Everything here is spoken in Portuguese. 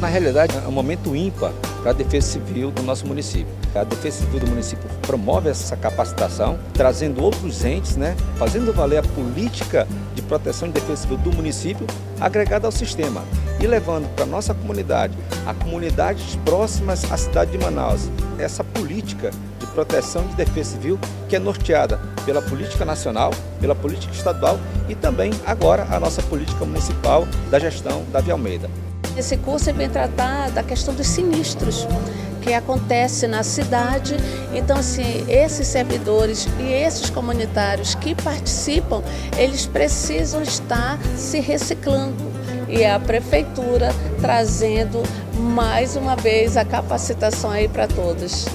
na realidade, é um momento ímpar para a Defesa Civil do nosso município. A Defesa Civil do município promove essa capacitação, trazendo outros entes, né, fazendo valer a política de proteção e defesa civil do município agregada ao sistema e levando para a nossa comunidade, a comunidades próximas à cidade de Manaus, essa política de proteção e defesa civil que é norteada pela política nacional, pela política estadual e também agora a nossa política municipal da gestão da Via Almeida. Esse curso vem tratar da questão dos sinistros que acontece na cidade. Então, assim, esses servidores e esses comunitários que participam, eles precisam estar se reciclando. E a prefeitura trazendo mais uma vez a capacitação aí para todos.